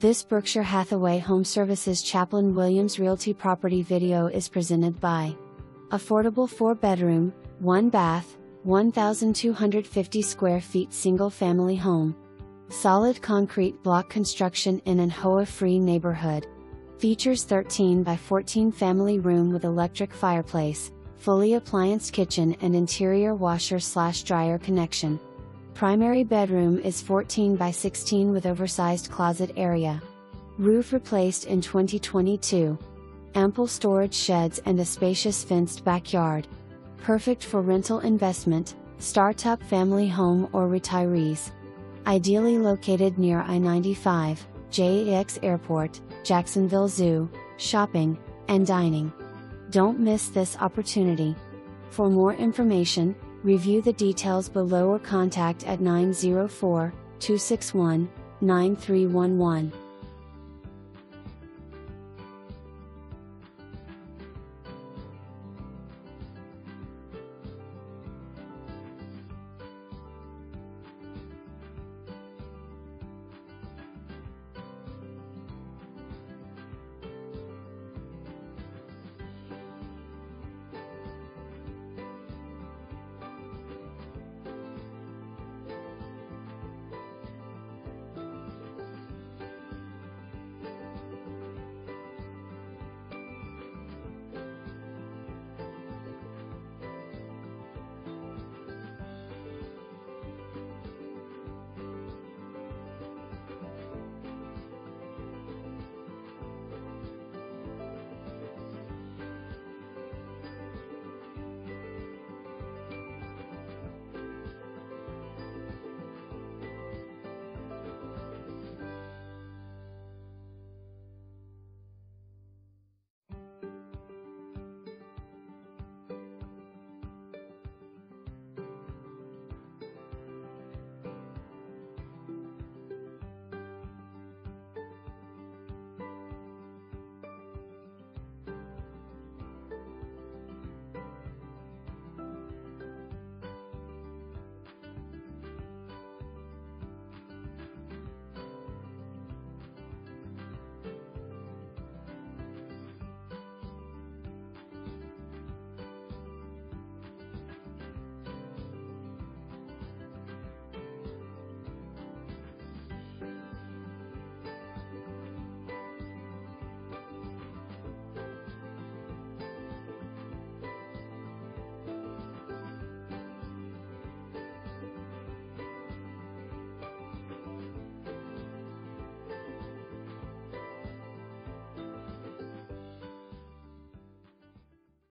This Berkshire Hathaway Home Services Chaplin Williams Realty property video is presented by Affordable 4 bedroom, 1 bath, 1,250 square feet single family home. Solid concrete block construction in an HOA free neighborhood. Features 13 by 14 family room with electric fireplace, fully applianced kitchen and interior washer slash dryer connection. Primary bedroom is 14 by 16 with oversized closet area. Roof replaced in 2022. Ample storage sheds and a spacious fenced backyard. Perfect for rental investment, startup family home or retirees. Ideally located near I 95, JAX Airport, Jacksonville Zoo, shopping, and dining. Don't miss this opportunity. For more information, Review the details below or contact at 904 261 9311.